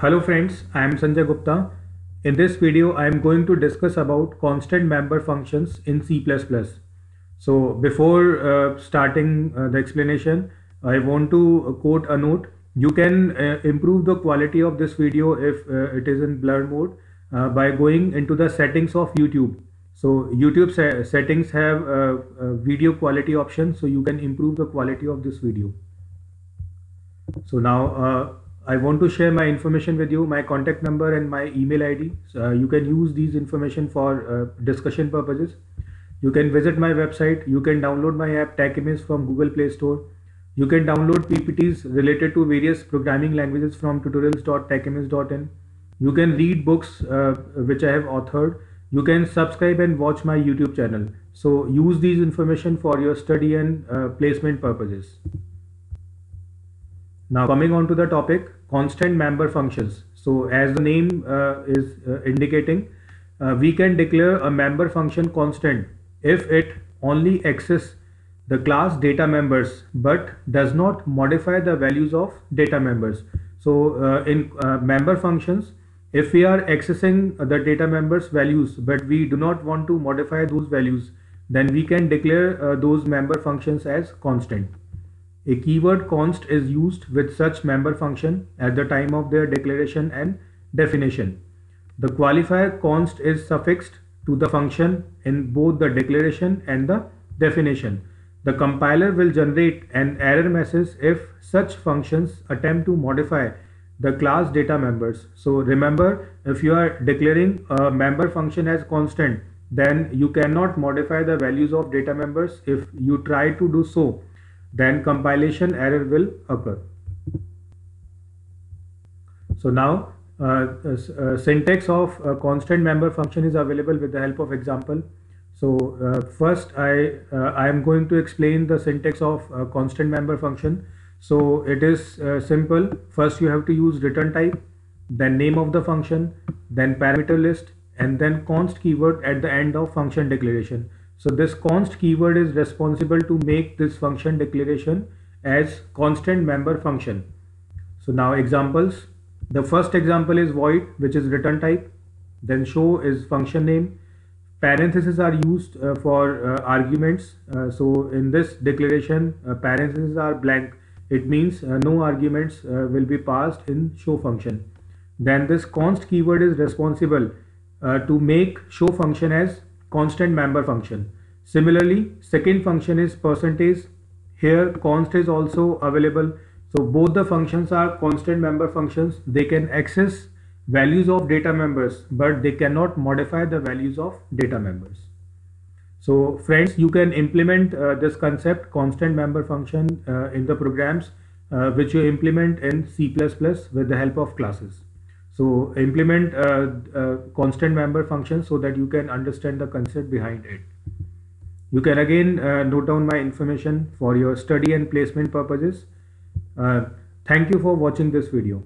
Hello friends, I am Sanjay Gupta. In this video, I am going to discuss about constant member functions in C++. So before uh, starting uh, the explanation, I want to quote a note. You can uh, improve the quality of this video if uh, it is in blur mode uh, by going into the settings of YouTube. So YouTube se settings have a video quality option so you can improve the quality of this video. So now uh, I want to share my information with you, my contact number and my email ID. So, uh, you can use these information for uh, discussion purposes. You can visit my website. You can download my app TechImage from Google Play Store. You can download PPTs related to various programming languages from tutorials.techimage.in. You can read books uh, which I have authored. You can subscribe and watch my YouTube channel. So use these information for your study and uh, placement purposes. Now coming on to the topic, constant member functions. So as the name uh, is uh, indicating, uh, we can declare a member function constant if it only access the class data members but does not modify the values of data members. So uh, in uh, member functions, if we are accessing the data members values but we do not want to modify those values, then we can declare uh, those member functions as constant. A keyword const is used with such member function at the time of their declaration and definition. The qualifier const is suffixed to the function in both the declaration and the definition. The compiler will generate an error message if such functions attempt to modify the class data members. So remember if you are declaring a member function as constant then you cannot modify the values of data members if you try to do so then compilation error will occur. So now uh, uh, uh, syntax of a constant member function is available with the help of example. So uh, first I, uh, I am going to explain the syntax of a constant member function. So it is uh, simple. First you have to use return type, then name of the function, then parameter list, and then const keyword at the end of function declaration. So this const keyword is responsible to make this function declaration as constant member function. So now examples. The first example is void which is return type. Then show is function name. Parentheses are used uh, for uh, arguments. Uh, so in this declaration uh, parentheses are blank. It means uh, no arguments uh, will be passed in show function. Then this const keyword is responsible to make show function as constant member function. Similarly, second function is percentage. Here const is also available. So both the functions are constant member functions. They can access values of data members, but they cannot modify the values of data members. So friends, you can implement uh, this concept constant member function uh, in the programs uh, which you implement in C++ with the help of classes. So implement uh, uh, constant member function so that you can understand the concept behind it. You can again uh, note down my information for your study and placement purposes. Thank you for watching this video.